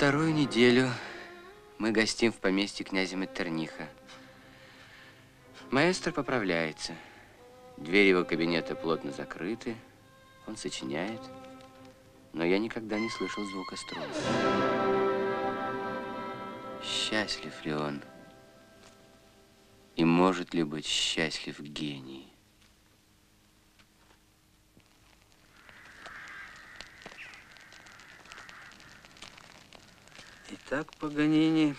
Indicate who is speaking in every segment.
Speaker 1: вторую неделю мы гостим в поместье князя Меттерниха. Маэстро поправляется. Двери его кабинета плотно закрыты. Он сочиняет. Но я никогда не слышал звука струн. Счастлив ли он? И может ли быть счастлив гений?
Speaker 2: Итак, Паганини,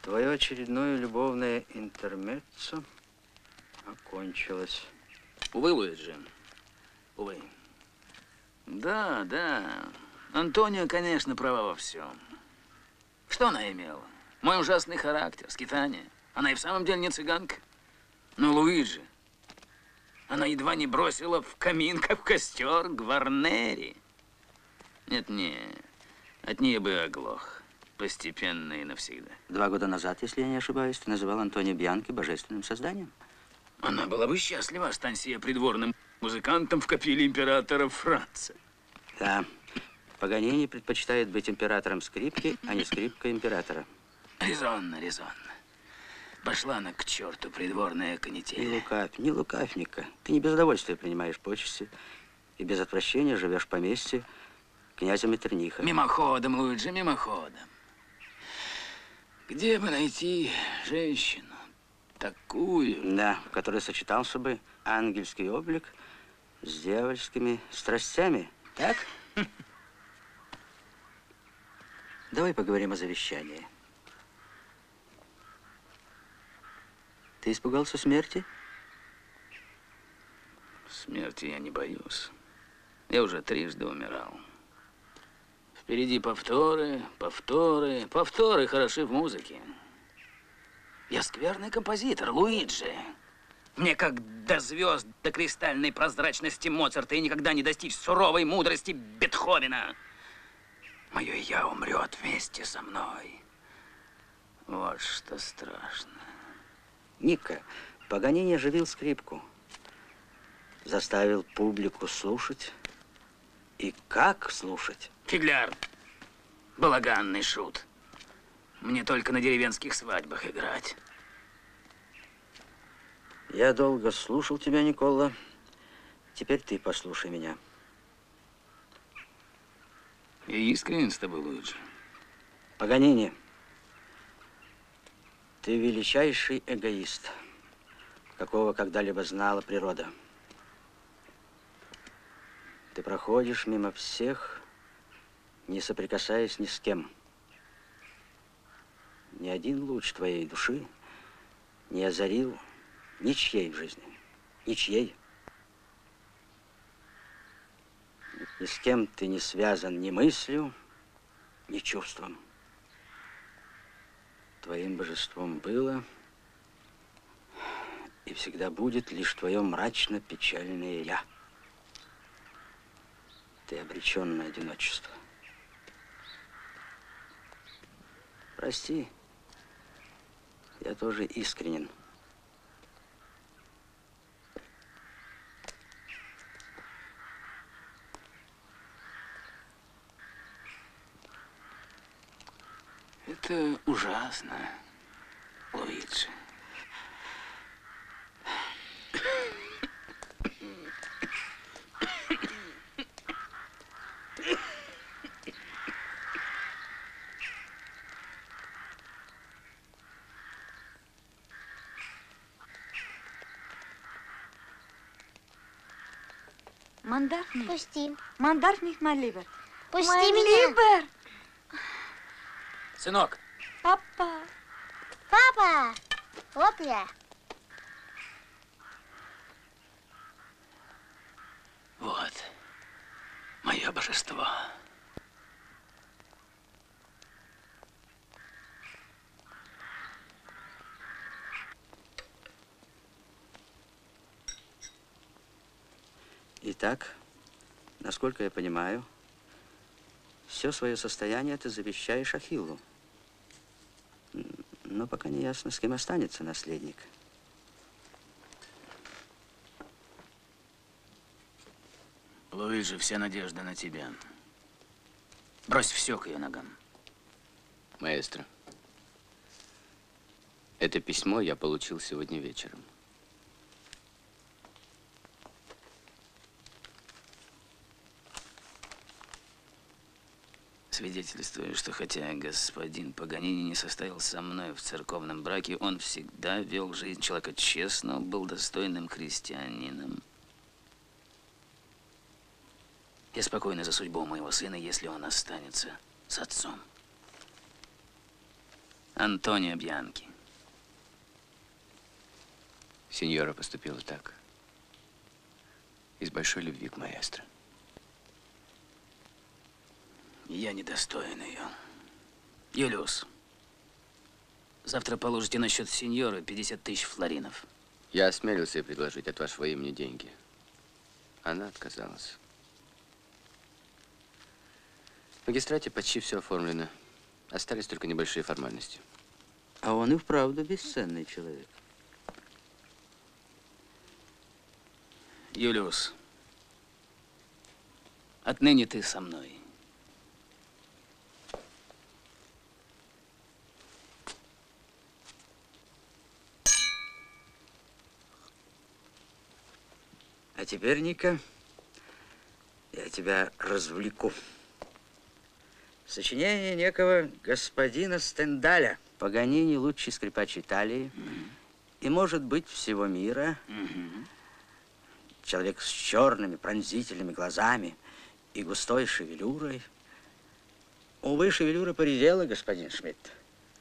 Speaker 2: твое очередное любовное интермеццо окончилось.
Speaker 3: Увы, Луиджи, увы. Да, да, Антонио, конечно, права во всем. Что она имела? Мой ужасный характер, скитание. Она и в самом деле не цыганка. Но Луиджи, она едва не бросила в камин, как в костер, Гварнери. Нет-нет, от нее бы оглох. Постепенно и навсегда.
Speaker 2: Два года назад, если я не ошибаюсь, ты называл Антонио Бьянки божественным созданием.
Speaker 3: Она была бы счастлива, останься я придворным музыкантом в капелле императора Франца.
Speaker 2: Да. Паганини предпочитает быть императором скрипки, а не скрипкой императора.
Speaker 3: Резонно, резонно. Пошла она к черту, придворная канитель.
Speaker 2: Не лукавь, не лукавь, Ника. Ты не без удовольствия принимаешь почести и без отвращения живешь в поместье князя Меттерниха.
Speaker 3: Мимоходом, Луиджи, мимоходом. Где бы найти женщину такую?
Speaker 2: Да, в которой сочетался бы ангельский облик с дьявольскими страстями. Так? Давай поговорим о завещании. Ты испугался смерти?
Speaker 3: Смерти я не боюсь. Я уже трижды умирал. Впереди повторы, повторы, повторы хороши в музыке. Я скверный композитор, Луиджи. Мне как до звезд, до кристальной прозрачности Моцарта и никогда не достичь суровой мудрости Бетховена. Мое «я» умрет вместе со мной. Вот что страшно.
Speaker 2: Ника, Паганини оживил скрипку. Заставил публику слушать. И как слушать?
Speaker 3: Фигляр, балаганный шут. Мне только на деревенских свадьбах играть.
Speaker 2: Я долго слушал тебя, Никола. Теперь ты послушай меня.
Speaker 3: Я искренен с тобой, Луиджи.
Speaker 2: Паганини, ты величайший эгоист, какого когда-либо знала природа. Ты проходишь мимо всех, не соприкасаясь ни с кем. Ни один луч твоей души не озарил ничьей жизни, ничьей. Ни с кем ты не связан ни мыслью, ни чувством. Твоим божеством было и всегда будет лишь твое мрачно-печальное «я». Ты обречен на одиночество. Прости, я тоже искренен.
Speaker 3: Это ужасно, Луиджи.
Speaker 4: Nicht.
Speaker 5: Пусти.
Speaker 4: Mein Lieber.
Speaker 5: Пусти
Speaker 4: mein
Speaker 5: меня.
Speaker 4: Lieber.
Speaker 3: Сынок,
Speaker 4: Papa.
Speaker 5: Папа! Опля.
Speaker 3: вот мое божество.
Speaker 2: Итак, насколько я понимаю, все свое состояние ты завещаешь Ахиллу. Но пока не ясно, с кем останется наследник.
Speaker 3: Луиджи, вся надежда на тебя. Брось все к ее ногам.
Speaker 1: Маэстро, это письмо я получил сегодня вечером.
Speaker 3: Свидетельствую, что хотя господин Паганини не состоял со мной в церковном браке, он всегда вел жизнь человека честного, был достойным христианином. Я спокойна за судьбу моего сына, если он останется с отцом. Антонио Бьянки.
Speaker 1: Сеньора поступила так. Из большой любви к маэстро.
Speaker 3: Я недостоин ее. Юлиус, завтра положите на счет сеньора 50 тысяч флоринов.
Speaker 1: Я осмелился ей предложить от вашего имени деньги. Она отказалась. В магистрате почти все оформлено. Остались только небольшие формальности.
Speaker 2: А он и вправду бесценный человек.
Speaker 3: Юлиус, отныне ты со мной.
Speaker 2: А теперь, Ника, я тебя развлеку. Сочинение некого господина Стендаля. Паганини лучший скрипач Италии и, может быть, всего мира. Человек с черными пронзительными глазами и густой шевелюрой. Увы, шевелюра поредела, господин Шмидт.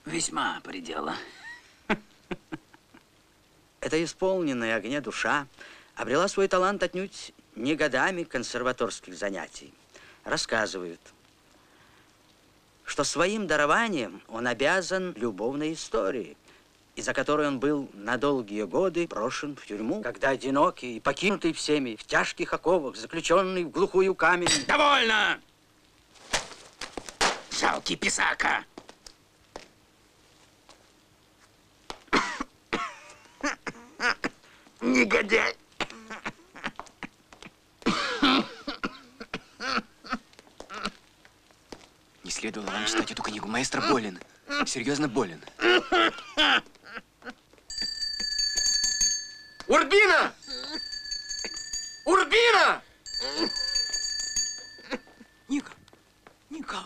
Speaker 3: Весьма предела.
Speaker 2: Эта исполненная огня душа обрела свой талант отнюдь не годами консерваторских занятий. Рассказывают, что своим дарованием он обязан любовной истории, из-за которой он был на долгие годы брошен в тюрьму, когда одинокий и покинутый всеми в тяжких оковах, заключенный в глухую камень.
Speaker 3: Довольно! Жалкий писака! Негодяй!
Speaker 1: Не следовало вам читать эту книгу. Маэстро болен. Серьезно болен.
Speaker 6: Урбина! Урбина!
Speaker 1: Ника! Ника!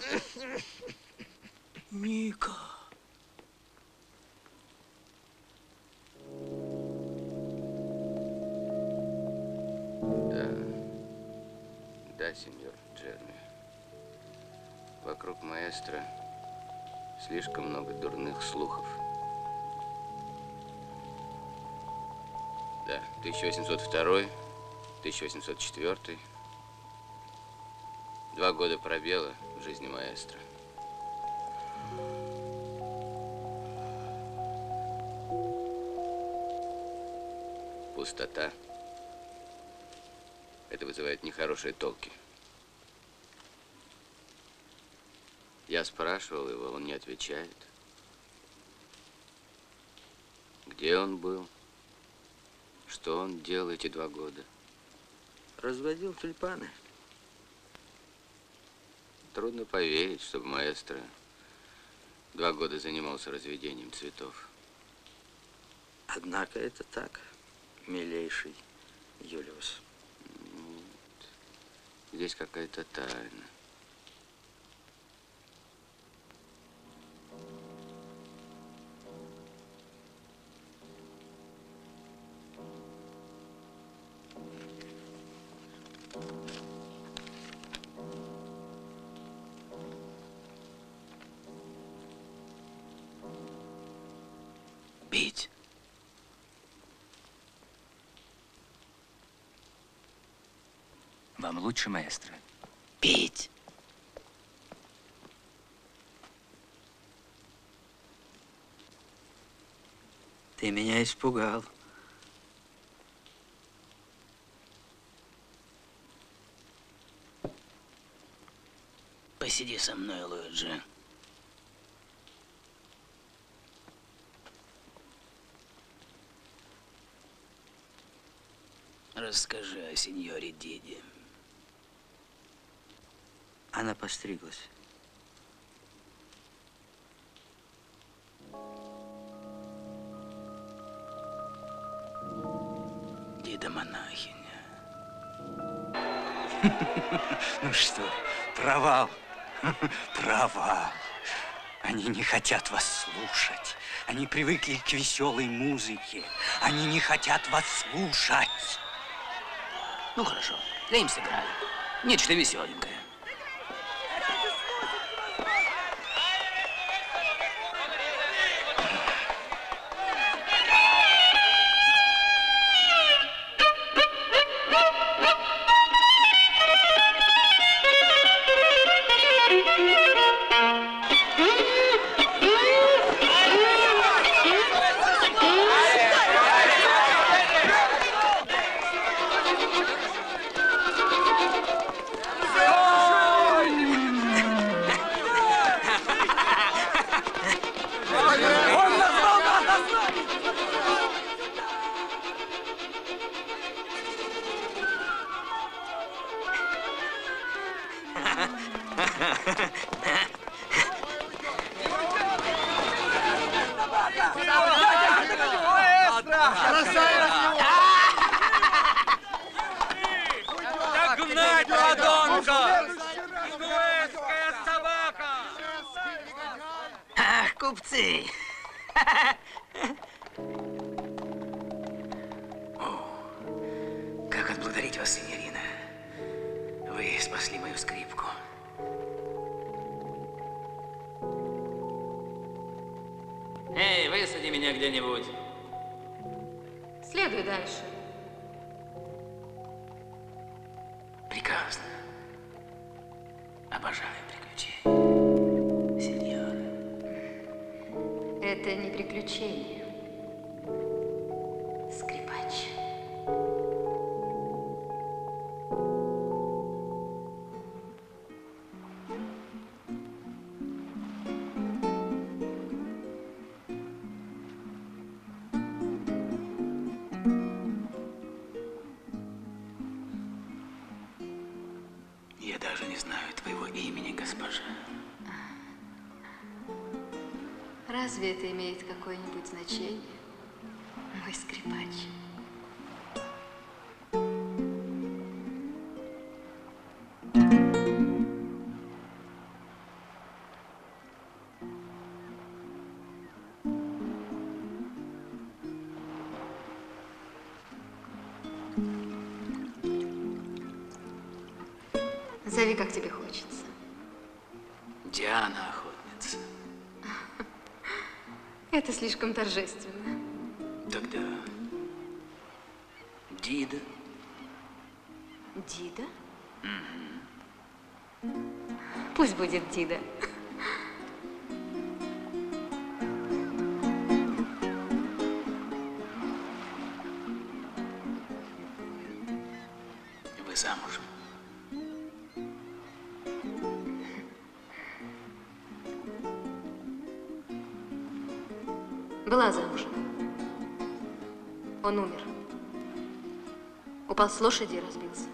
Speaker 1: Ника! 1802, 1804. Два года пробела в жизни маэстро. Пустота. Это вызывает нехорошие толки. Я спрашивал его, он не отвечает. Где он был? Что он делал эти два года?
Speaker 2: Разводил тюльпаны.
Speaker 1: Трудно поверить, чтобы маэстро два года занимался разведением цветов.
Speaker 2: Однако это так, милейший Юлиус.
Speaker 1: Здесь какая-то тайна. Лучше, маэстро?
Speaker 3: Пить.
Speaker 2: Ты меня испугал.
Speaker 3: Посиди со мной, Луиджи. Расскажи о сеньоре Диди.
Speaker 2: Она постриглась. Деда-монахиня.
Speaker 7: Ну что, провал, провал. Они не хотят вас слушать. Они привыкли к веселой музыке. Они не хотят вас слушать.
Speaker 3: Ну хорошо, я им сыграю. Нечто веселенькое.
Speaker 8: Следуй дальше.
Speaker 3: Прекрасно. Обожаю приключения. Сеньора.
Speaker 8: Это не приключение. Разве это имеет какое-нибудь значение, мой скрипач? Зови, как тебе хочется. Это слишком торжественно.
Speaker 3: Тогда Дида.
Speaker 8: Дида? Пусть будет Дида. Лошади разбился.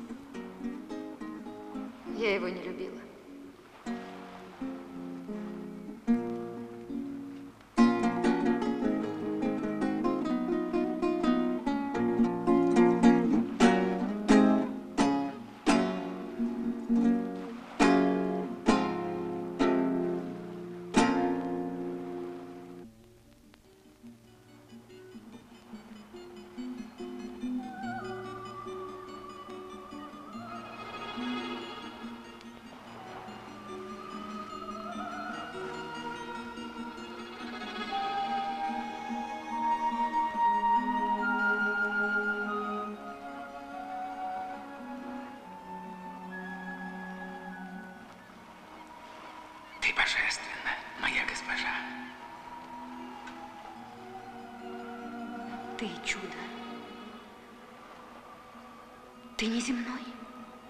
Speaker 3: Ты
Speaker 8: не земной?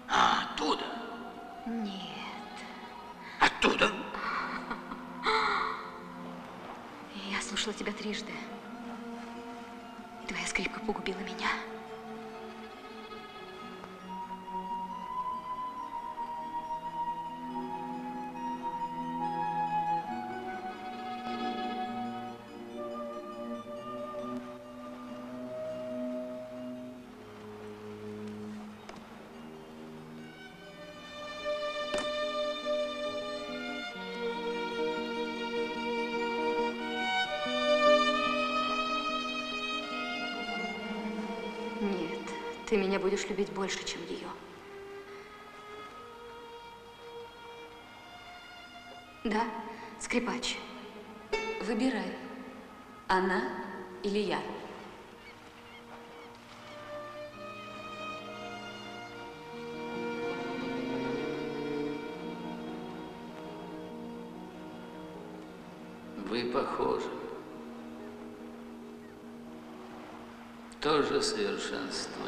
Speaker 3: А, оттуда?
Speaker 8: Нет.
Speaker 3: Оттуда?
Speaker 8: Я слушала тебя трижды. Ты меня будешь любить больше, чем ее. Да, скрипач. Выбирай, она или я.
Speaker 3: Вы похожи. То же совершенство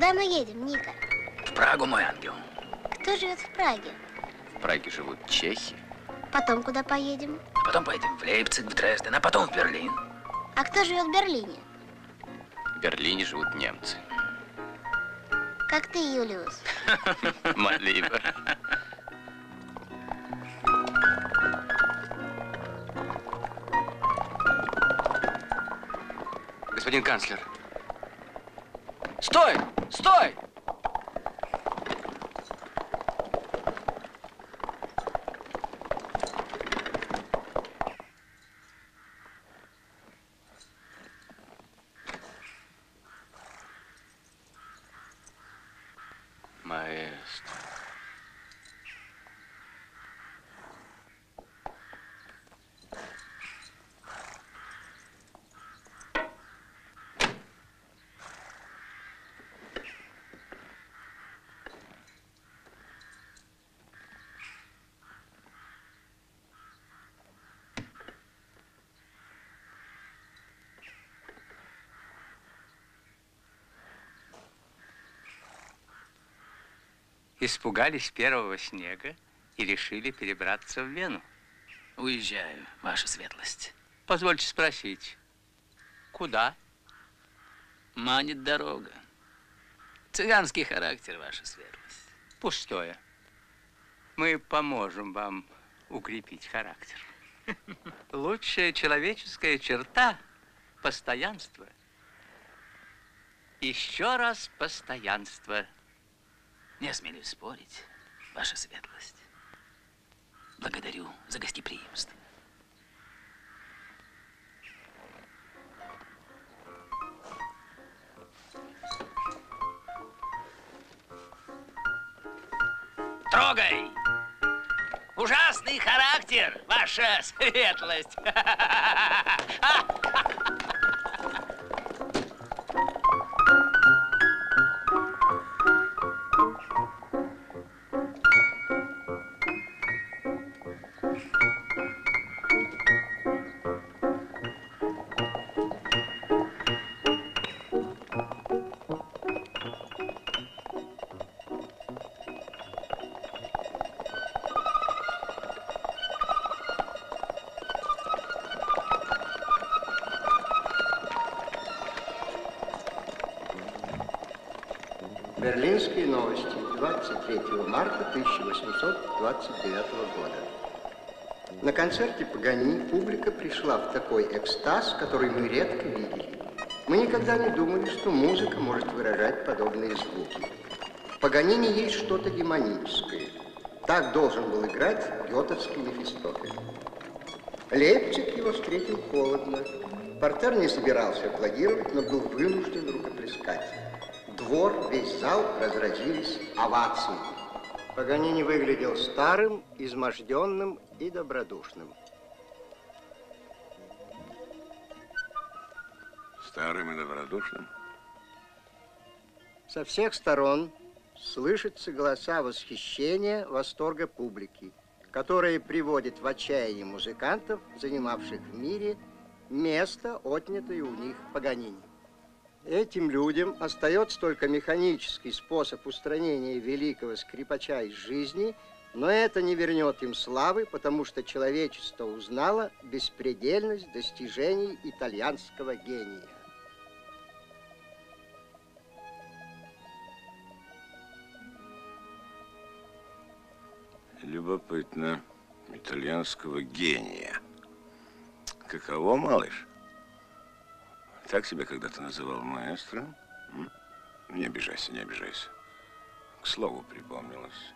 Speaker 5: Куда мы едем, Ника?
Speaker 3: В Прагу, мой ангел.
Speaker 5: Кто живет в Праге?
Speaker 1: В Праге живут чехи.
Speaker 5: Потом куда поедем?
Speaker 3: А потом поедем в Лейпциг, в Дрезден, а потом в Берлин.
Speaker 5: А кто живет в Берлине?
Speaker 1: В Берлине живут немцы.
Speaker 5: Как ты, Юлиус.
Speaker 1: Малибо. Господин канцлер. Стой! Стой! Маэстро.
Speaker 6: Испугались первого снега и решили перебраться в Вену.
Speaker 3: Уезжаю, ваша светлость.
Speaker 6: Позвольте спросить, куда?
Speaker 3: Манит дорога. Цыганский характер, ваша светлость.
Speaker 6: Пустое. Мы поможем вам укрепить характер. Лучшая человеческая черта – постоянство. Еще раз постоянство.
Speaker 3: Не осмелюсь спорить, ваша светлость. Благодарю за гостеприимство. Трогай! Ужасный характер, ваша светлость.
Speaker 9: 1829 года. На концерте Паганини публика пришла в такой экстаз, который мы редко видели. Мы никогда не думали, что музыка может выражать подобные звуки. В Паганини есть что-то демоническое. Так должен был играть гетовский Мефистофель. Лейпциг его встретил холодно. Портер не собирался аплодировать, но был вынужден рукоплескать. Двор, весь зал разразились овацией. Паганини выглядел старым, изможденным и добродушным.
Speaker 10: Старым и добродушным?
Speaker 9: Со всех сторон слышатся голоса восхищения, восторга публики, которые приводят в отчаяние музыкантов, занимавших в мире место, отнятое у них Паганини. Этим людям остается только механический способ устранения великого скрипача из жизни, но это не вернет им славы, потому что человечество узнало беспредельность достижений итальянского гения.
Speaker 10: Любопытно. Итальянского гения. Каково, малыш? Так себя когда-то называл маэстро? Не обижайся, не обижайся. К слову припомнилось.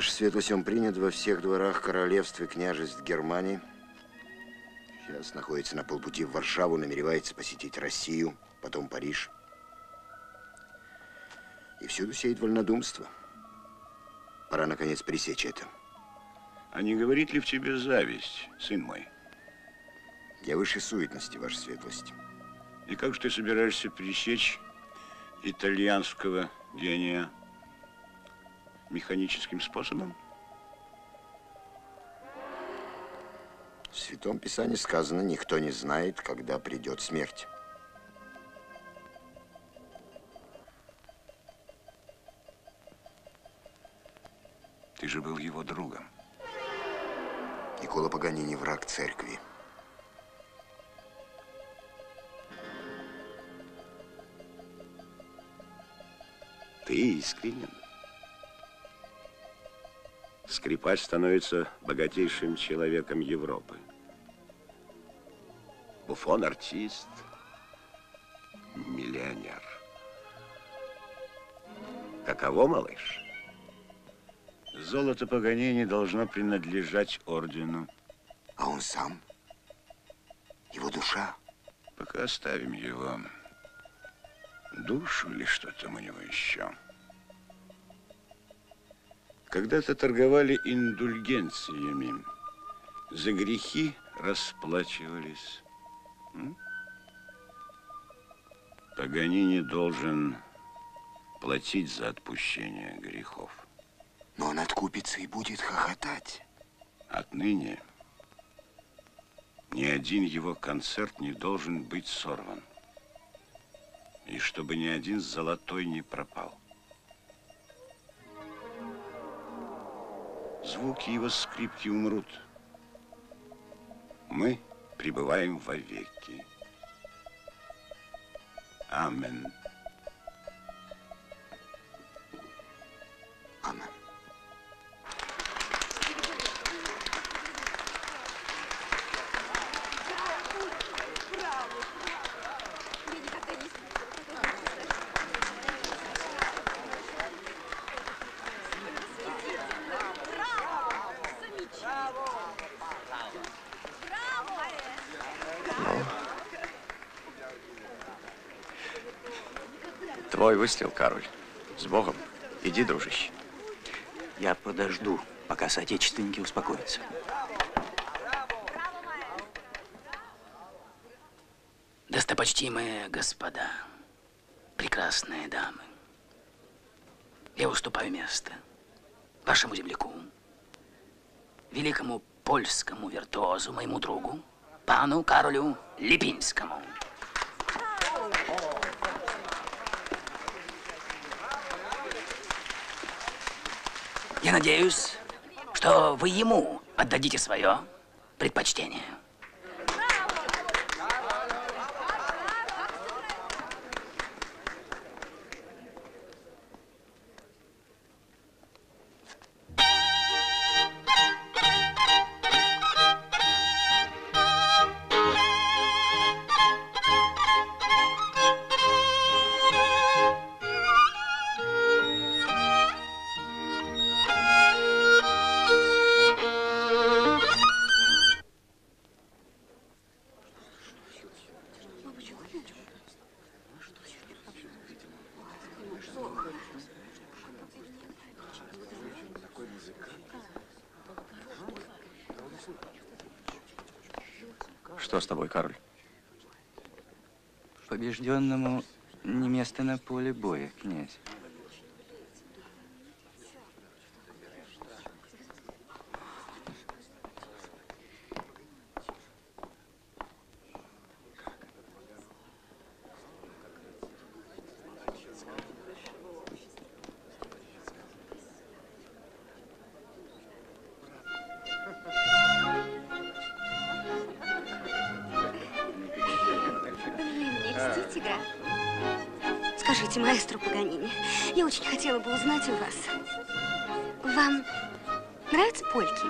Speaker 11: Светлость, он принят во всех дворах королевств и княжеств Германии. Сейчас находится на полпути в Варшаву, намеревается посетить Россию, потом Париж. И всюду сеет вольнодумство. Пора, наконец, пресечь это.
Speaker 10: А не говорит ли в тебе зависть, сын мой?
Speaker 11: Я выше суетности, ваша светлость.
Speaker 10: И как же ты собираешься пресечь итальянского гения механическим способом?
Speaker 11: В Святом Писании сказано, никто не знает, когда придет смерть.
Speaker 10: Ты же был его другом.
Speaker 11: Никола Паганини враг церкви.
Speaker 10: Ты искренен. Скрипач становится богатейшим человеком Европы. Буфон артист, миллионер. Каково, малыш? Золото Паганини должно принадлежать ордену.
Speaker 11: А он сам? Его душа?
Speaker 10: Пока оставим его. Душу или что там у него еще. Когда-то торговали индульгенциями. За грехи расплачивались. М? Паганини должен платить за отпущение грехов.
Speaker 11: Но он откупится и будет хохотать.
Speaker 10: Отныне ни один его концерт не должен быть сорван. И чтобы ни один золотой не пропал. звуки его скрипки умрут. Мы пребываем вовеки. Амен.
Speaker 12: Выстрел, Кароль. С Богом. Иди, дружище.
Speaker 13: Я подожду, пока соотечественники успокоятся.
Speaker 3: Достопочтимые господа, прекрасные дамы, я уступаю место вашему земляку, великому польскому виртуозу, моему другу, пану Каролю Липинскому. Я надеюсь, что вы ему отдадите свое предпочтение.
Speaker 14: Побежденному не
Speaker 15: Скажите, маэстро Паганини, я очень хотела бы узнать у вас. Вам нравятся польки,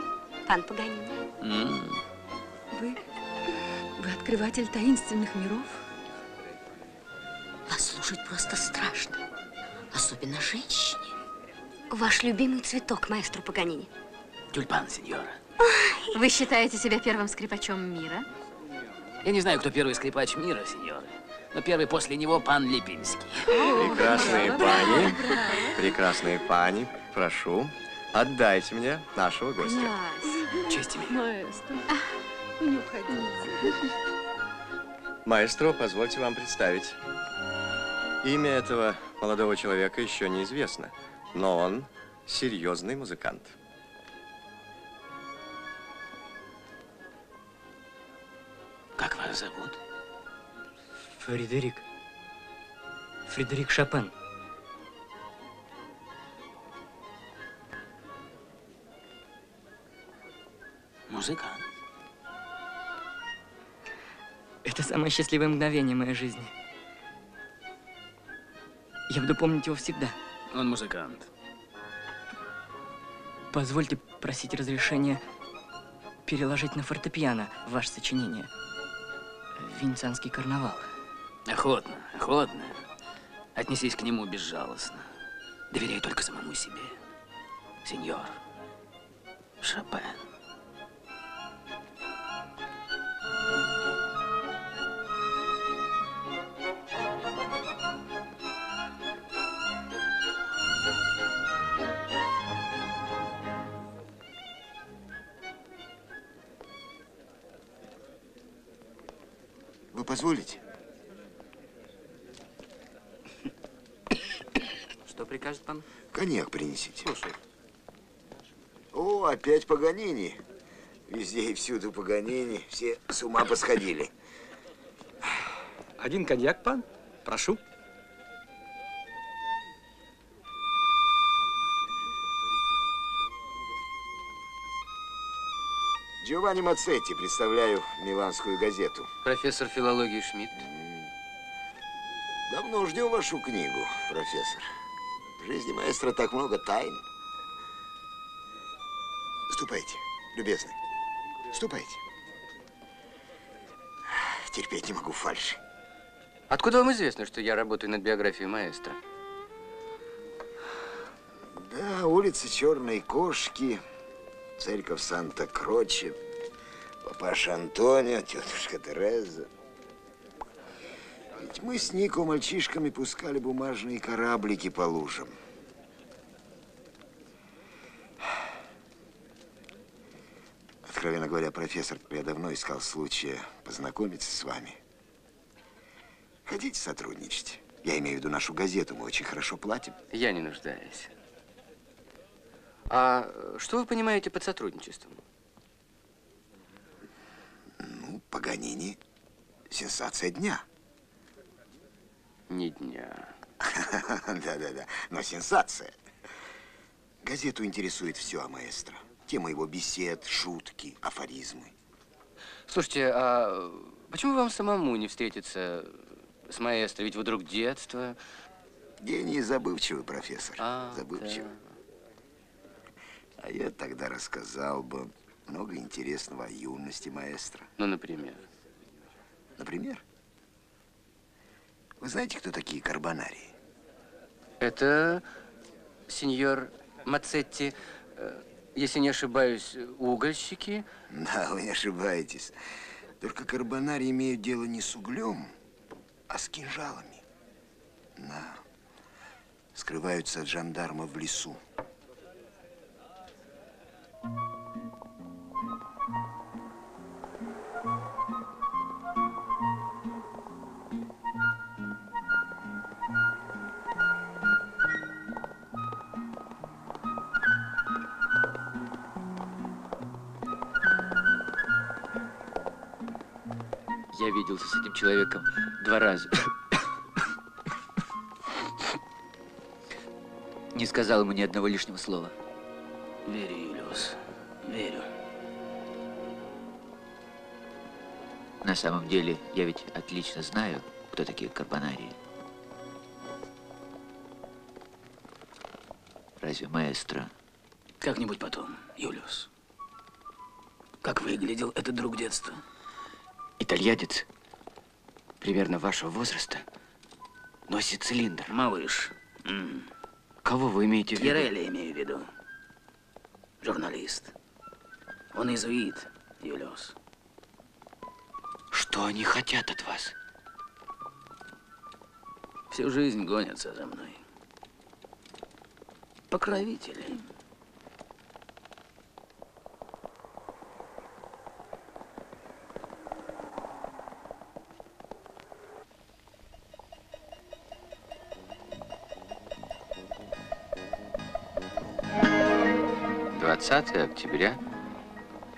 Speaker 15: пан Паганини?
Speaker 8: Вы, вы открыватель таинственных миров?
Speaker 15: Вас слушать просто страшно. Особенно женщине. Ваш любимый цветок, маэстро Паганини.
Speaker 3: Тюльпан, сеньора.
Speaker 15: Вы считаете себя первым скрипачом мира?
Speaker 3: Я не знаю, кто первый скрипач мира, сеньора, но первый после него пан Липинский.
Speaker 12: Прекрасные пани, прекрасные пани, прошу, отдайте мне нашего гостя.
Speaker 3: Честь имею.
Speaker 8: Маэстро, не уходите.
Speaker 12: Маэстро, позвольте вам представить. Имя этого молодого человека еще неизвестно, но он серьезный музыкант.
Speaker 14: Фредерик. Фредерик Шопен.
Speaker 3: Музыкант.
Speaker 14: Это самое счастливое мгновение моей жизни. Я буду помнить его всегда.
Speaker 3: Он музыкант.
Speaker 14: Позвольте просить разрешения переложить на фортепиано ваше сочинение. Венецианский карнавал.
Speaker 3: Охотно, охотно. Отнесись к нему безжалостно. Доверяй только самому себе. Сеньор Шопен.
Speaker 11: Вы позволите?
Speaker 14: Что прикажет пан?
Speaker 11: Коньяк принесите. Слушай. О, опять Паганини. Везде и всюду Паганини. Все с ума посходили.
Speaker 16: Один коньяк, пан? Прошу.
Speaker 11: Джованни Мацетти, представляю Миланскую газету.
Speaker 1: Профессор филологии Шмидт.
Speaker 11: Давно ждем вашу книгу, профессор. В жизни маэстро так много тайн. Ступайте, любезный. Ступайте. Терпеть не могу фальши.
Speaker 1: Откуда вам известно, что я работаю над биографией маэстро?
Speaker 11: Да, улица Черной Кошки, церковь Санта-Кроче, папаша Антонио, тетушка Тереза. Ведь мы с Нико мальчишками пускали бумажные кораблики по лужам. Откровенно говоря, профессор, я давно искал случая познакомиться с вами. Хотите сотрудничать? Я имею в виду нашу газету, мы очень хорошо платим.
Speaker 1: Я не нуждаюсь. А что вы понимаете под сотрудничеством?
Speaker 11: Ну, Паганини – сенсация дня.
Speaker 1: Не дня.
Speaker 11: Да-да-да, но сенсация. Газету интересует все о маэстро. Тема его бесед, шутки, афоризмы.
Speaker 1: Слушайте, а почему вам самому не встретиться с маэстро? Ведь вы друг детства.
Speaker 11: Гений забывчивый, профессор.
Speaker 1: А,
Speaker 11: забывчивый.
Speaker 1: Да.
Speaker 11: А я тогда рассказал бы много интересного о юности маэстро.
Speaker 1: Ну, например?
Speaker 11: Например? Вы знаете, кто такие карбонарии?
Speaker 1: Это сеньор Мацетти, э, если не ошибаюсь, угольщики.
Speaker 11: Да, вы не ошибаетесь. Только карбонарии имеют дело не с углем, а с кинжалами. Да. Скрываются от жандарма в лесу.
Speaker 1: Виделся с этим человеком два раза.
Speaker 17: Не сказал ему ни одного лишнего слова.
Speaker 3: Верю, Юлиус, верю.
Speaker 17: На самом деле, я ведь отлично знаю, кто такие карбонарии. Разве маэстро?
Speaker 3: Как-нибудь потом, Юлиус. Как выглядел этот друг детства?
Speaker 1: Итальянец, примерно вашего возраста, носит цилиндр.
Speaker 3: Малыш.
Speaker 1: Кого вы имеете в виду?
Speaker 3: Герелли имею в виду. Журналист. Он иезуит, Юлиус.
Speaker 1: Что они хотят от вас?
Speaker 3: Всю жизнь гонятся за мной. Покровители.
Speaker 1: Двадцатое октября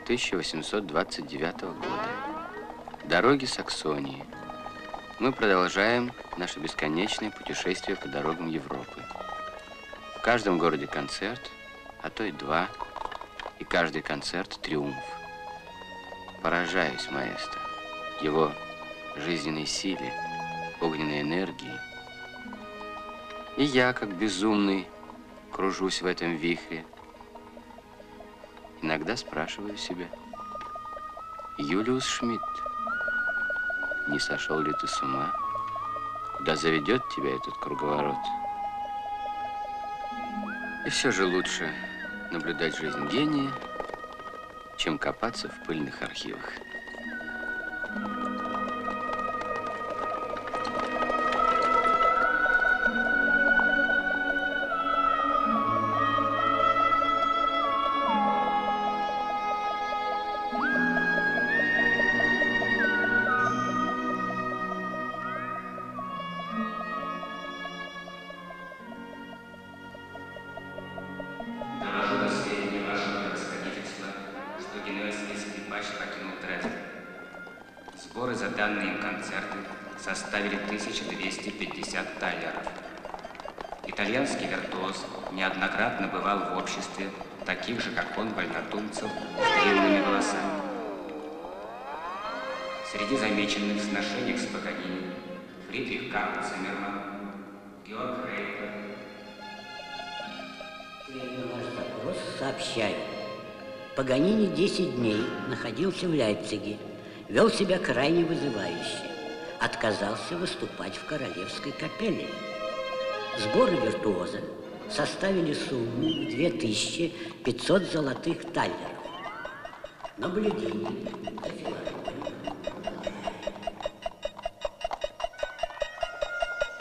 Speaker 1: 1829 года. Дороги Саксонии. Мы продолжаем наше бесконечное путешествие по дорогам Европы. В каждом городе концерт, а то и два, и каждый концерт триумф. Поражаюсь маэстро, его жизненной силе, огненной энергии. И я, как безумный, кружусь в этом вихре. Иногда спрашиваю себя, Юлиус Шмидт, не сошел ли ты с ума? Куда заведет тебя этот круговорот? И все же лучше наблюдать жизнь гения, чем копаться в пыльных архивах.
Speaker 18: Паганини
Speaker 19: 10 дней находился в Лейпциге, вел себя крайне вызывающе, отказался выступать в королевской капелле. Сборы виртуоза составили сумму в 2500 золотых талеров. Наблюдение за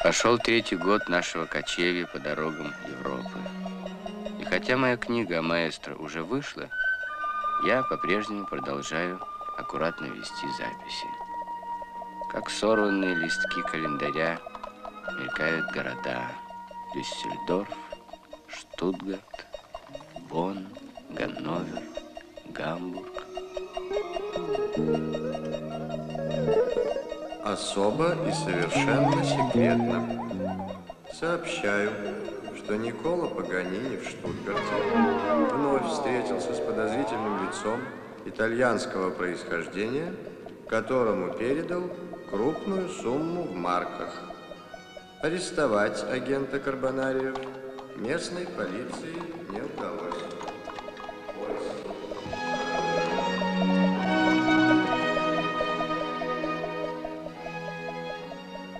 Speaker 1: Пошел третий год нашего кочевья по дорогам Европы. И хотя моя книга о маэстро уже вышла, я по-прежнему продолжаю аккуратно вести записи. Как сорванные листки календаря мелькают города Дюссельдорф, Штутгарт, Бонн, Ганновер, Гамбург.
Speaker 12: Особо и совершенно секретно. Сообщаю, что Никола Паганини в Штутгарте вновь встретился с подозрительным лицом итальянского происхождения, которому передал крупную сумму в марках. Арестовать агента Карбонариев местной полиции не удалось.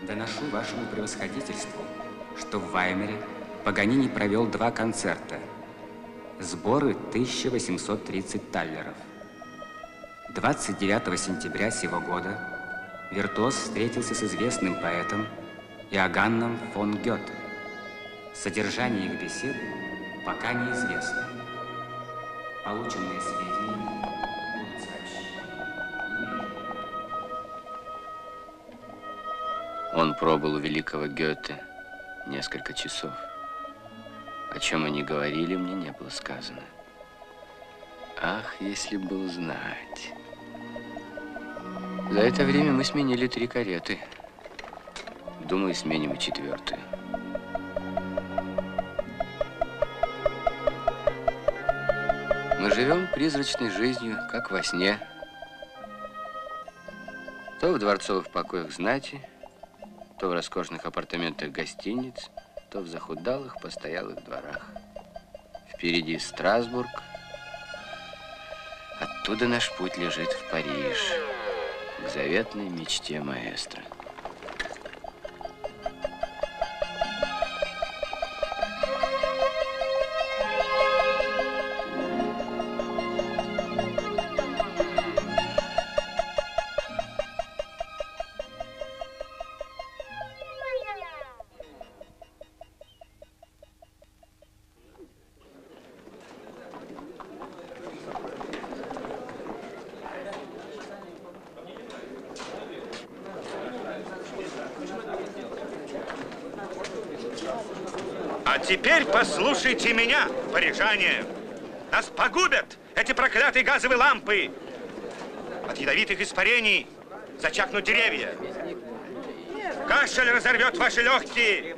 Speaker 18: Доношу вашему превосходительству, что в Ваймере Паганини провел два концерта. Сборы 1830 таллеров. 29 сентября сего года Виртуоз встретился с известным поэтом Иоганном фон Гёте. Содержание их беседы пока неизвестно. Полученные сведения.
Speaker 1: Он пробыл у великого Гёте несколько часов. О чем они говорили, мне не было сказано. Ах, если бы узнать. За это время мы сменили три кареты. Думаю, сменим и четвертую. Мы живем призрачной жизнью, как во сне. То в дворцовых покоях знати, то в роскошных апартаментах гостиниц, то в захудалых постоялых дворах. Впереди Страсбург, оттуда наш путь лежит в Париж, к заветной мечте маэстро.
Speaker 20: Послушайте меня, парижане. Нас погубят эти проклятые газовые лампы. От ядовитых испарений зачахнут деревья. Кашель разорвет ваши легкие.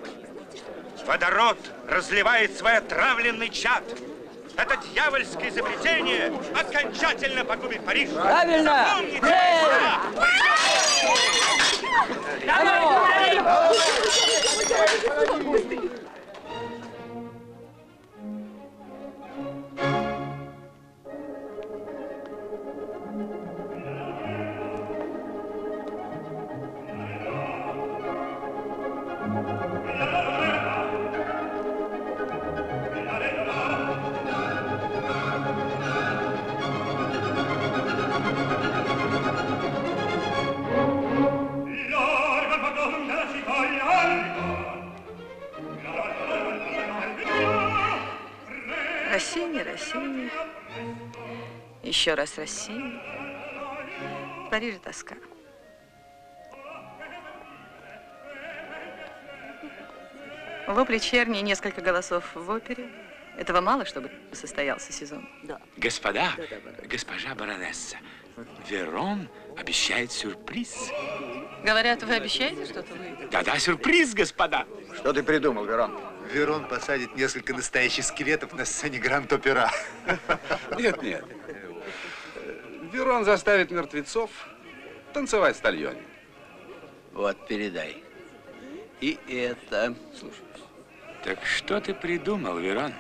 Speaker 20: Водород разливает свой отравленный чад. Это дьявольское изобретение окончательно погубит Париж.
Speaker 21: Правильно!
Speaker 20: Запомните
Speaker 22: Еще раз Россини. В Париже тоска. Вопли черни и несколько голосов в опере. Этого мало, чтобы состоялся сезон? Да.
Speaker 23: Господа, госпожа баронесса, Верон обещает сюрприз.
Speaker 22: Говорят, вы обещаете что-то вы?
Speaker 23: Да-да, сюрприз, господа.
Speaker 24: Что ты придумал, Верон?
Speaker 25: Верон посадит несколько настоящих скелетов на сцене Гранд-Опера.
Speaker 26: Нет, нет. Верон заставит мертвецов танцевать стальоне.
Speaker 27: Вот, передай. И это.
Speaker 23: Слушай. Так что ты придумал, Верон?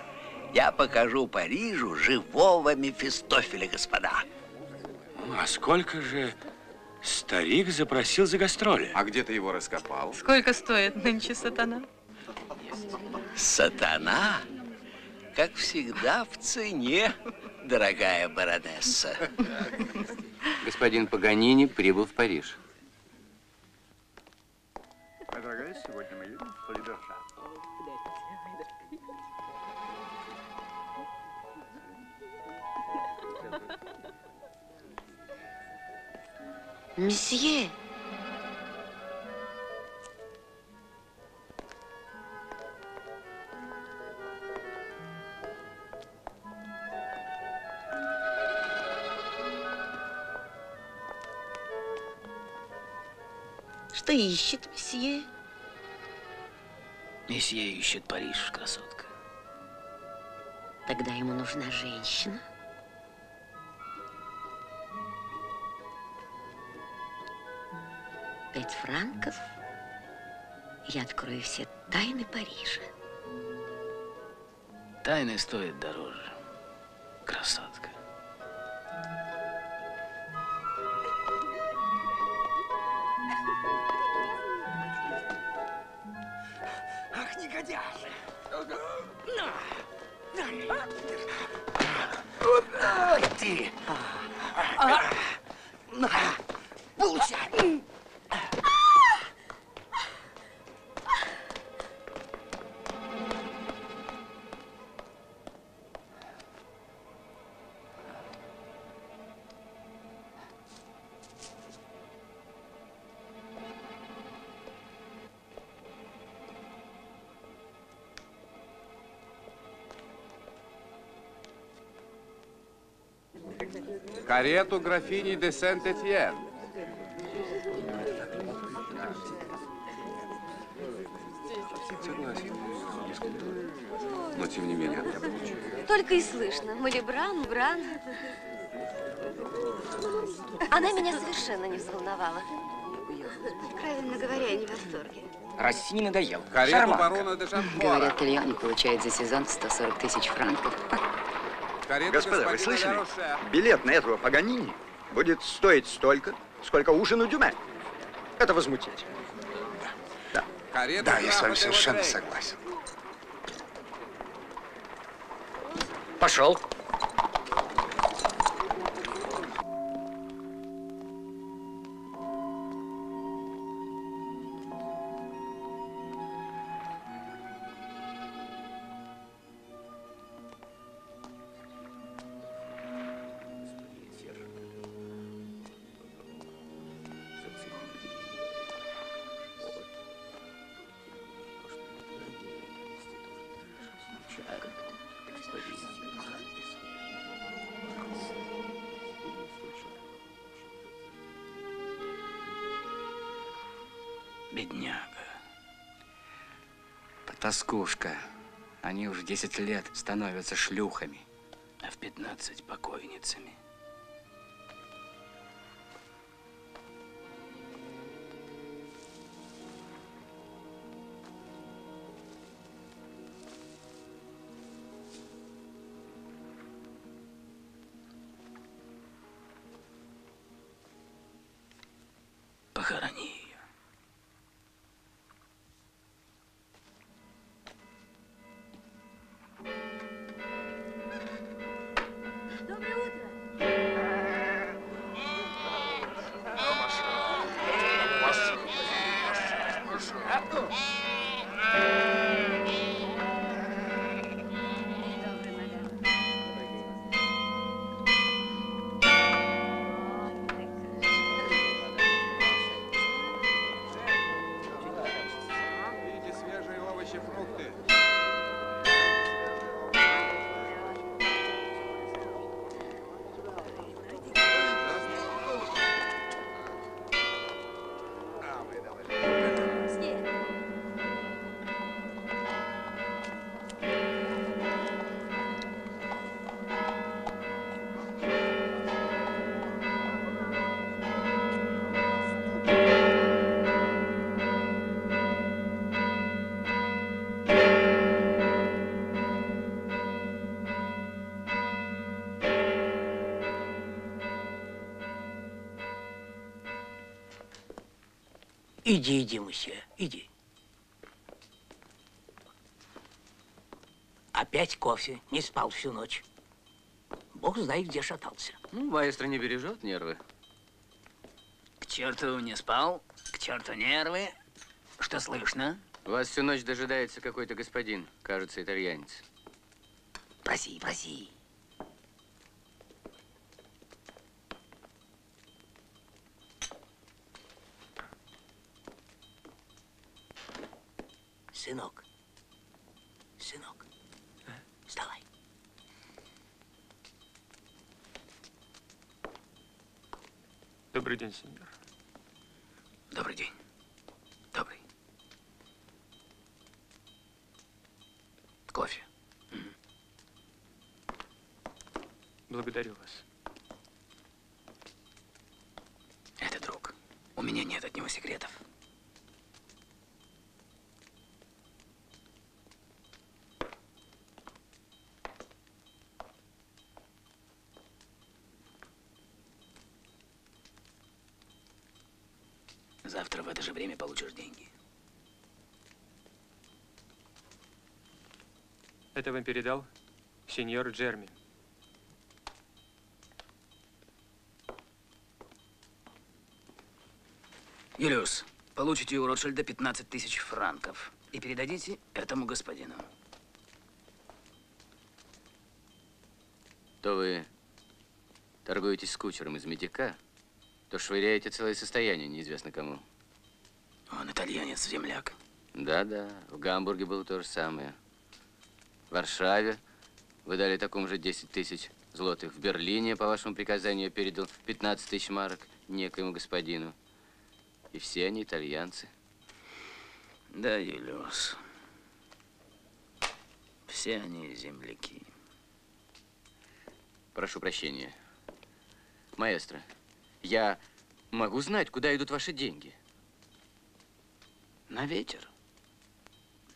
Speaker 27: Я покажу Парижу живого Мефистофеля, господа.
Speaker 23: А сколько же старик запросил за гастроли?
Speaker 26: А где ты его раскопал?
Speaker 22: Сколько стоит нынче сатана?
Speaker 27: Сатана, как всегда, в цене, дорогая баронесса.
Speaker 1: Господин Паганини прибыл в Париж.
Speaker 25: Дорогая, сегодня мы едем в Полидоржан.
Speaker 15: Месье! Что ищет месье?
Speaker 3: Месье ищет Париж, красотка.
Speaker 15: Тогда ему нужна женщина. Пять франков, я открою все тайны Парижа.
Speaker 3: Тайны стоят дороже, красотка.
Speaker 26: Карету графини де Сент-Этьен. Но тем не менее.
Speaker 8: Только и слышно. Малибран, Бран.
Speaker 15: Она меня совершенно не взволновала.
Speaker 8: Откровенно говоря, я не в восторге.
Speaker 28: Россини надоел.
Speaker 26: Карету
Speaker 28: Шарманка.
Speaker 26: барона де.
Speaker 29: Говорят, Тельян получает за сезон 140 тысяч франков.
Speaker 25: Господа, вы слышали? Билет на этого Паганини будет стоить столько, сколько ужин у Дюме. Это возмутительно. Да.
Speaker 26: Карету
Speaker 25: Да, я с вами совершенно согласен.
Speaker 28: Пошел.
Speaker 3: Бедняга.
Speaker 14: Потаскушка. Они уже 10 лет становятся шлюхами.
Speaker 3: А в 15 покойницами.
Speaker 19: Иди, иди, мсье, иди. Опять кофе, не спал всю ночь. Бог знает, где шатался.
Speaker 1: Ну, маэстро не бережет нервы.
Speaker 3: К черту не спал, к черту нервы. Что слышно?
Speaker 1: Вас всю ночь дожидается какой-то господин, кажется, итальянец.
Speaker 3: Проси, проси.
Speaker 19: Сынок, сынок, вставай.
Speaker 30: Добрый день, сеньор.
Speaker 3: Добрый день. Добрый. Кофе.
Speaker 30: Благодарю вас.
Speaker 3: Это друг. У меня нет от него секретов. Завтра в это же время получишь деньги.
Speaker 30: Это вам передал сеньор Джерми.
Speaker 3: Юлиус, получите у Ротшильда 15 тысяч франков и передадите этому господину.
Speaker 1: То вы торгуетесь с кучером из медика, то швыряете целое состояние неизвестно кому.
Speaker 3: Он итальянец, земляк.
Speaker 1: Да-да, в Гамбурге было то же самое. В Варшаве вы дали такому же 10 тысяч злотых. В Берлине, по вашему приказанию, я передал 15 тысяч марок некоему господину. И все они итальянцы.
Speaker 3: Да, Юлиус. Все они земляки.
Speaker 1: Прошу прощения. Маэстро, я могу знать, куда идут ваши деньги?
Speaker 3: На ветер.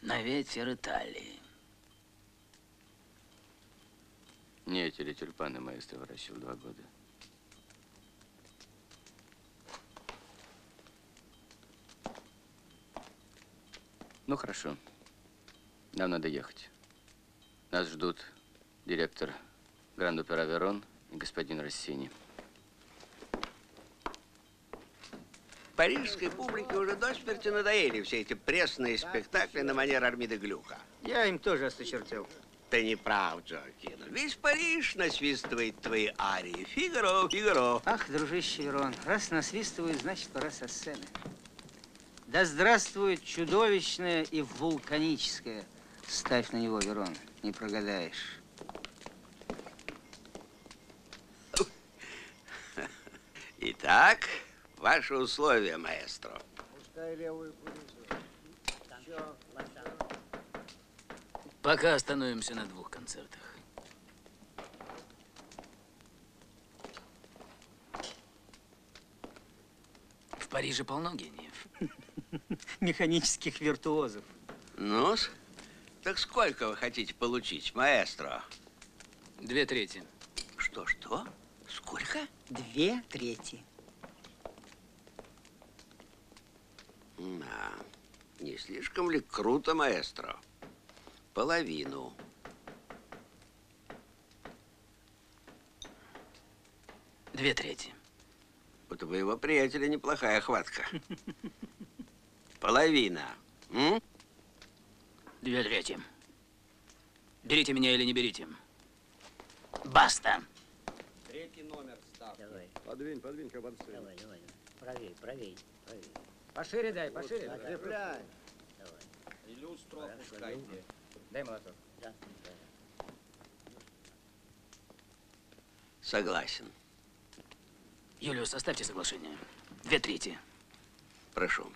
Speaker 3: На ветер Италии.
Speaker 1: Не эти ли тюльпаны маэстро выращивал два года? Ну, хорошо. Нам надо ехать. Нас ждут директор Гранд-Опера Верон и господин Рассини.
Speaker 27: Парижской публике уже до смерти надоели все эти пресные спектакли на манер Армида Глюка.
Speaker 31: Я им тоже осточертел.
Speaker 27: Ты не прав, Джоакино. Весь Париж насвистывает твои арии. Фигаро, Фигаро.
Speaker 31: Ах, дружище Верон, раз насвистывают, значит, пора со сцены. Да здравствует чудовищное и вулканическое. Ставь на него, Верон, не прогадаешь.
Speaker 27: Итак, ваши условия, маэстро.
Speaker 31: Пускай левую
Speaker 3: Пока остановимся на двух концертах. В Париже полно гениев.
Speaker 31: Механических виртуозов.
Speaker 27: ну так сколько вы хотите получить, маэстро?
Speaker 3: Две трети.
Speaker 27: Что, что? Сколько?
Speaker 31: Две трети.
Speaker 27: Да. Не слишком ли круто, маэстро? Половину.
Speaker 3: Две трети.
Speaker 27: Вот у моего приятеля неплохая хватка. Половина. М?
Speaker 3: Две трети. Берите меня или не берите. Баста.
Speaker 25: Третий номер ставки.
Speaker 31: Давай.
Speaker 25: Подвинь, подвинь кабанцы.
Speaker 31: Давай, давай. Правей, правей, правей. Пошире дай, пошире.
Speaker 25: Закрепляй.
Speaker 31: Давай.
Speaker 25: И люстру опускайте.
Speaker 31: Дай молоток. Да.
Speaker 27: Согласен.
Speaker 3: Юлиус, оставьте соглашение. Две трети.
Speaker 27: Прошу.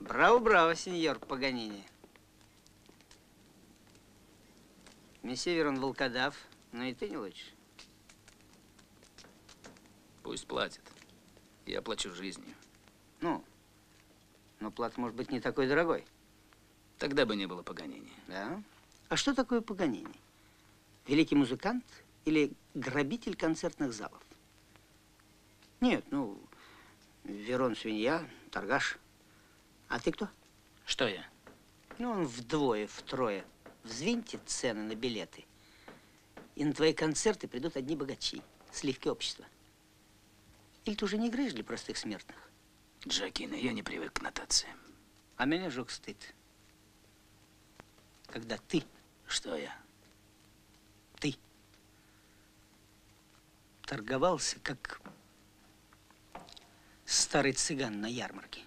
Speaker 31: Браво, браво, сеньор Паганини. Месье Верон волкодав, но и ты не лучше.
Speaker 3: Пусть платит. Я плачу жизнью.
Speaker 31: Ну, но плата может быть не такой дорогой.
Speaker 3: Тогда бы не было погонения.
Speaker 31: Да? А что такое Паганини? Великий музыкант или грабитель концертных залов? Нет, ну, Верон свинья, торгаш. А ты кто?
Speaker 3: Что я?
Speaker 31: Ну, он вдвое, втрое. Взвиньте цены на билеты. И на твои концерты придут одни богачи, сливки общества. Ты уже не играешь для простых смертных?
Speaker 3: Джакина, я не привык к нотациям.
Speaker 31: А меня жег стыд. Когда ты...
Speaker 3: Что я?
Speaker 31: Ты торговался, как старый цыган на ярмарке.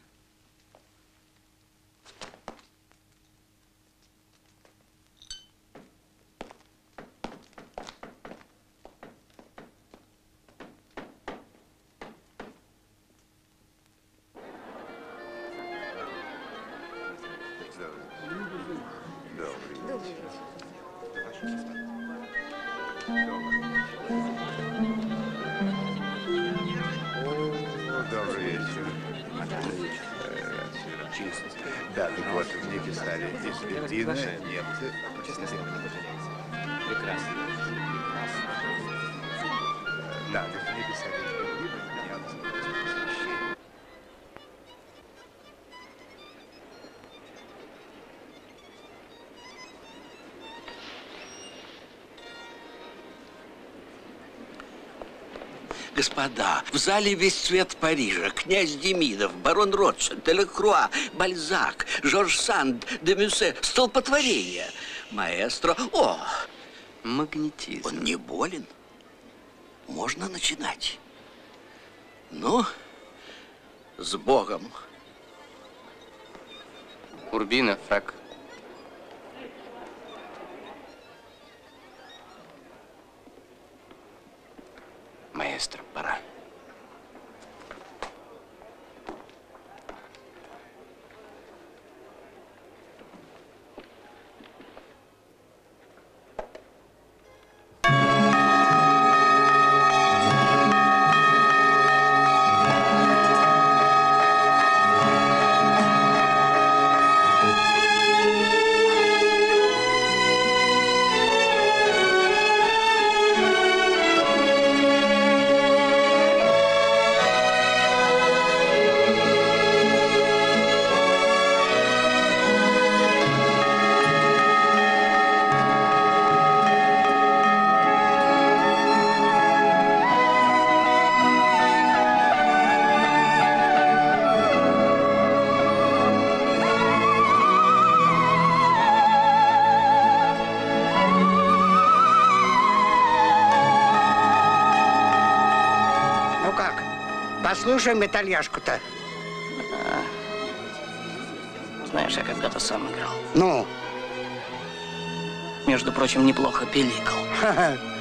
Speaker 27: Господа, в зале весь цвет Парижа. Князь Демидов, барон Ротшильд, Делекруа, Бальзак, Жорж Санд, де Мюссе. Столпотворение. Маэстро. О!
Speaker 1: Магнетизм.
Speaker 27: Он не болен. Можно начинать. Ну, с Богом.
Speaker 1: Урбина, фраг. Маэстро, пора.
Speaker 32: Послушаем итальяшку-то.
Speaker 3: Знаешь, я когда-то сам играл.
Speaker 32: Ну?
Speaker 3: Между прочим, неплохо пиликал.
Speaker 1: Как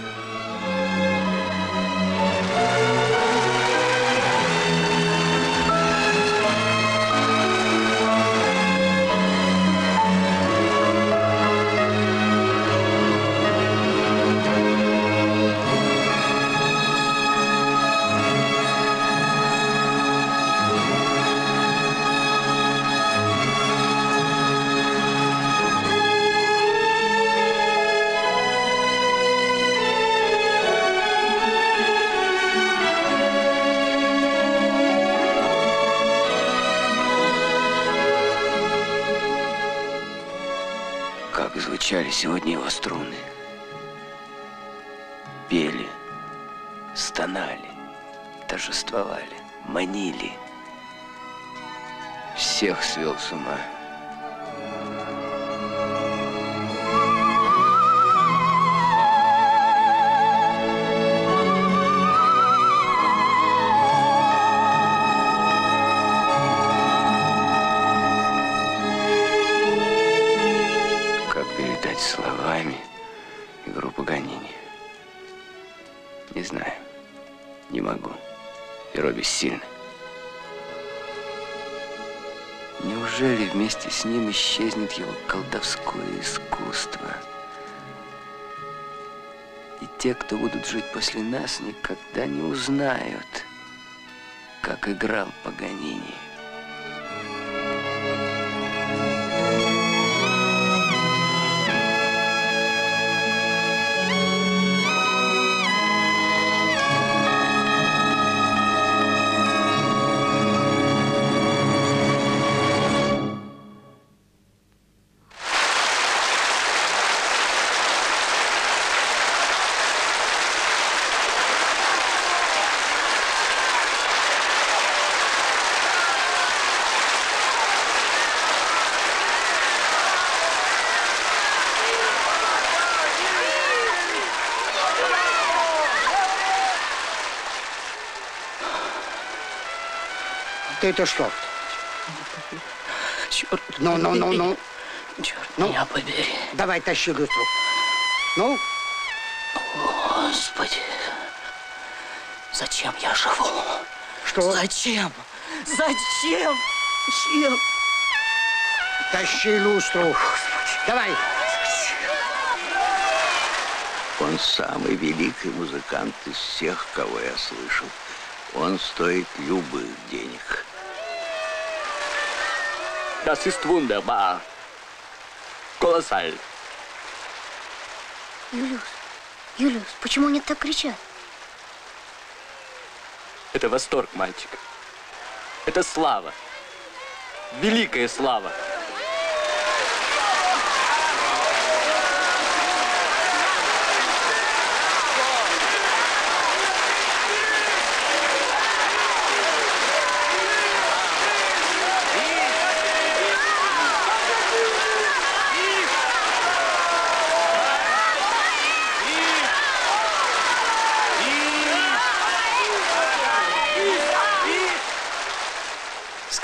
Speaker 1: Ума. Как передать словами игру Паганини? Не знаю. Не могу. Перо бессильно. Неужели вместе с ним исчезнет его колдовское искусство? И те, кто будут жить после нас, никогда не узнают, как играл Паганини.
Speaker 32: Это что?
Speaker 33: Черт.
Speaker 32: Ну, ну, ну, ну.
Speaker 33: Черт
Speaker 32: Ну.
Speaker 33: меня побери.
Speaker 32: Давай, тащи люстру. Ну,
Speaker 33: Господи. Зачем я живу?
Speaker 32: Что?
Speaker 33: Зачем? Зачем? Зачем?
Speaker 32: тащи люстру. Давай.
Speaker 27: Он самый великий музыкант из всех, кого я слышал. Он стоит любых денег.
Speaker 24: Das ist wunderbar. Колоссаль.
Speaker 34: Юлиус, Юлиус, почему они так кричат?
Speaker 24: Это восторг, мальчик. Это слава. Великая слава.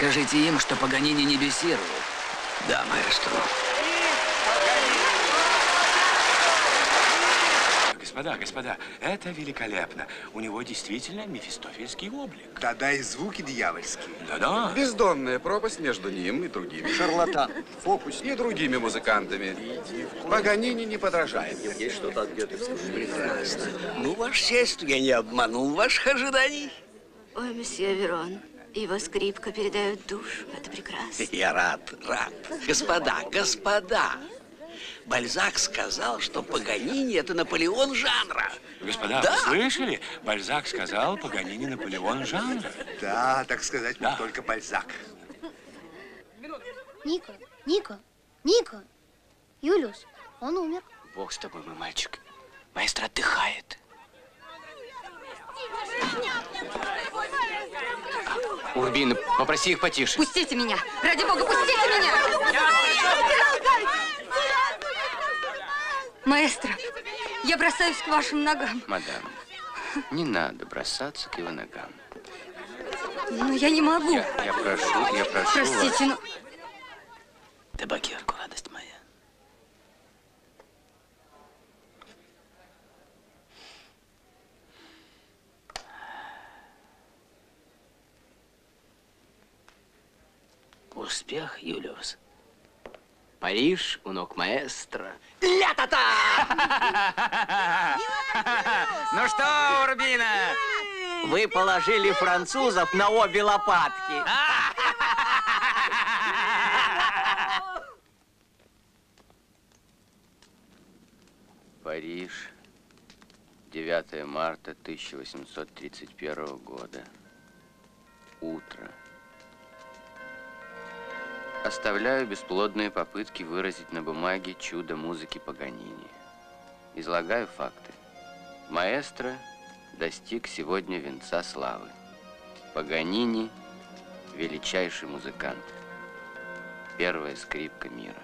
Speaker 3: Скажите им, что Паганини не бесирует.
Speaker 27: Да, маэстро.
Speaker 23: Господа, господа, это великолепно. У него действительно мефистофельский облик.
Speaker 25: Да-да, и звуки дьявольские.
Speaker 23: Да-да.
Speaker 26: Бездонная пропасть между ним и другими.
Speaker 25: Шарлатан, фокус.
Speaker 26: И другими музыкантами. Паганини не подражает.
Speaker 27: Есть что-то от Гетовского. Прекрасно. Ну, ваше сесть, я не обманул ваших ожиданий.
Speaker 34: Ой, месье Верон, его скрипка передает душу. Это прекрасно.
Speaker 27: Я рад, рад. Господа, господа, Бальзак сказал, что Паганини – это Наполеон жанра.
Speaker 23: Господа,
Speaker 27: Да.
Speaker 23: вы слышали? Бальзак сказал, Паганини Наполеон жанра.
Speaker 25: Да, так сказать, не только Бальзак.
Speaker 34: Ника, Ника, Ника, Юлиус, он умер.
Speaker 24: Бог с тобой, мой мальчик. Маэстро отдыхает. Урбин, попроси их потише.
Speaker 34: Пустите меня! Ради бога, пустите меня! Маэстро, я бросаюсь к вашим ногам.
Speaker 1: Мадам, не надо бросаться к его ногам.
Speaker 34: Но я не могу.
Speaker 1: Я, я прошу, я прошу
Speaker 34: Простите,
Speaker 1: вас.
Speaker 34: но...
Speaker 27: Табакерку, радость моя. Успех, Юлиус.
Speaker 24: Париж у ног маэстро.
Speaker 35: Ля-та-та! Ну что, Урбина, вы положили французов на обе лопатки.
Speaker 1: Париж, 9 марта 1831 года. Утро. Оставляю бесплодные попытки выразить на бумаге чудо музыки Паганини. Излагаю факты. Маэстро достиг сегодня венца славы. Паганини – величайший музыкант. Первая скрипка мира.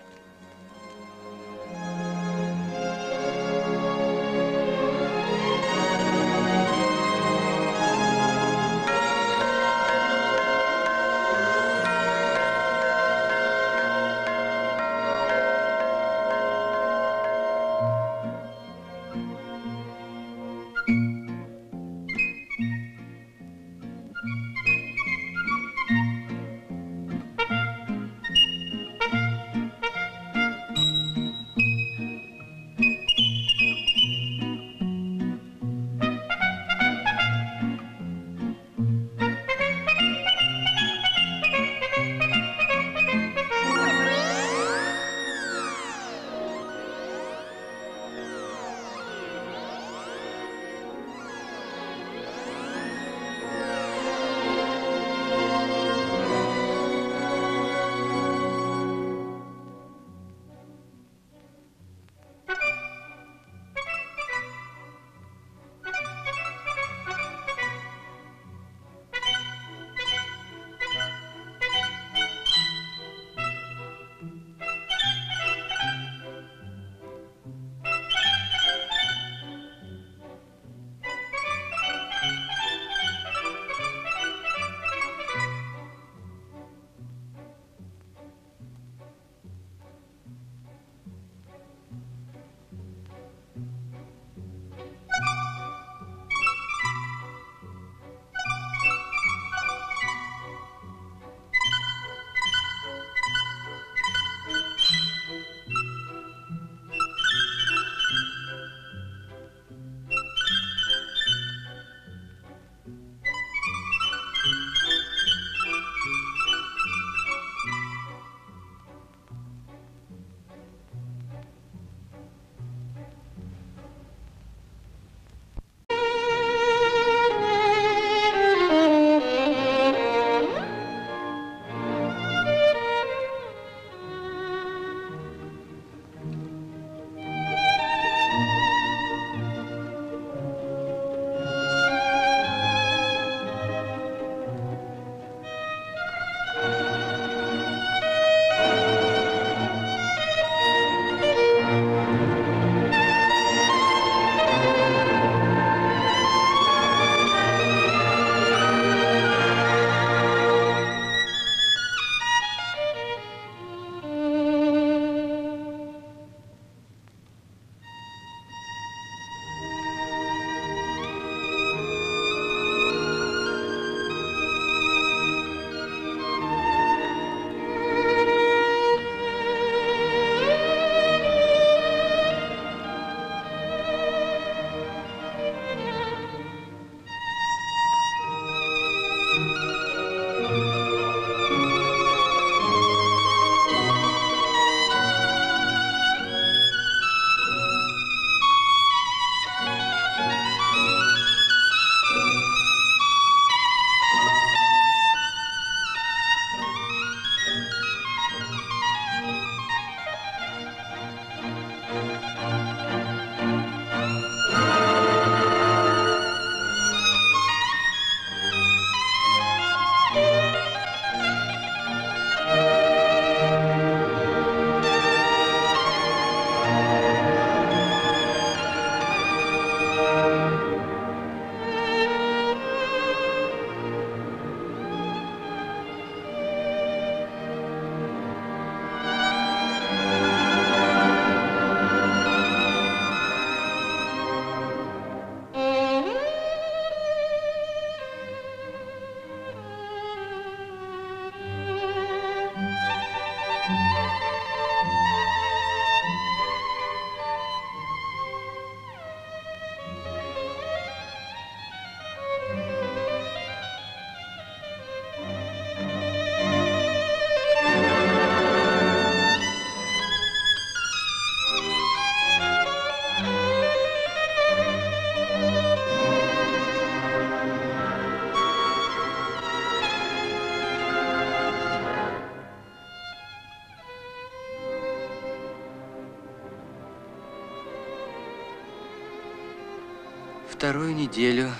Speaker 1: Вторую неделю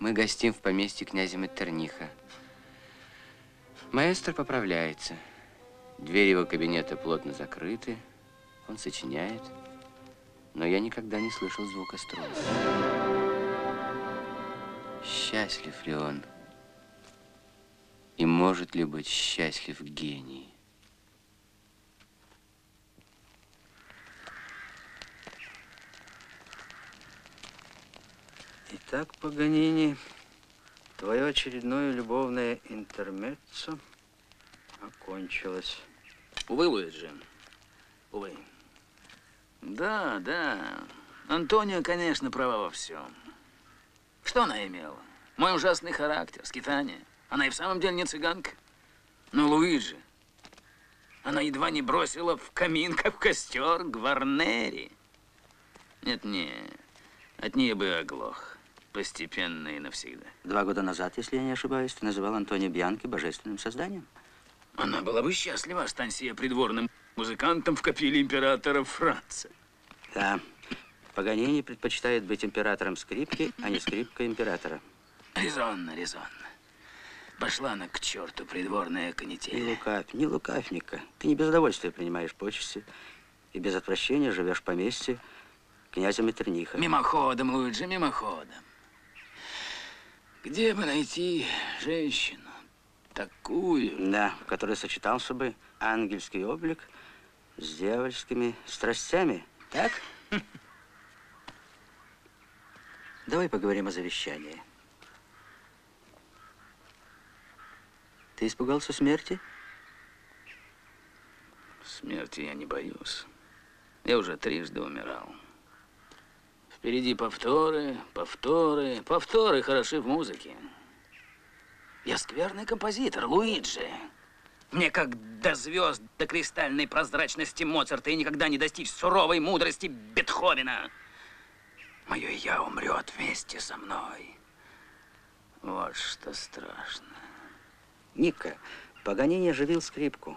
Speaker 1: мы гостим в поместье князя Меттерниха. Маэстро поправляется. Двери его кабинета плотно закрыты. Он сочиняет. Но я никогда не слышал звука струн. Счастлив ли он? И может ли быть счастлив гений?
Speaker 36: Итак, Паганини, твое очередное любовное интермеццо окончилось.
Speaker 3: Увы, Луиджи. Увы. Да, да. Антонио, конечно, права во всем. Что она имела? Мой ужасный характер, скитание. Она и в самом деле не цыганка. Но Луиджи, она едва не бросила в камин, как в костер, Гварнери. Нет-нет, от нее бы оглох. Постепенно и навсегда.
Speaker 2: Два года назад, если я не ошибаюсь, ты называл Антонио Бьянки божественным созданием.
Speaker 3: Она была бы счастлива, останься я придворным музыкантом в капелле императора Франца.
Speaker 2: Да, Паганини предпочитает быть императором скрипки, а не скрипкой императора.
Speaker 3: Резонно, резонно. Пошла она к черту, придворная канитель.
Speaker 2: Не лукавь, не лукавь, Ника. Ты не без удовольствия принимаешь почести и без отвращения живешь в поместье князя Меттерниха.
Speaker 3: Мимоходом, Луиджи, мимоходом. Где бы найти женщину такую?
Speaker 2: Да, в которой сочетался бы ангельский облик с дьявольскими страстями. Так? Давай поговорим о завещании. Ты испугался смерти?
Speaker 3: Смерти я не боюсь. Я уже трижды умирал. Впереди повторы, повторы, повторы хороши в музыке. Я скверный композитор, Луиджи. Мне как до звезд, до кристальной прозрачности Моцарта и никогда не достичь суровой мудрости Бетховена. Мое «я» умрет вместе со мной. Вот что страшно.
Speaker 2: Ника, Паганини оживил скрипку.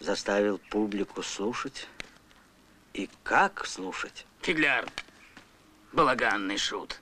Speaker 2: Заставил публику слушать. И как слушать?
Speaker 3: Фигляр, балаганный шут.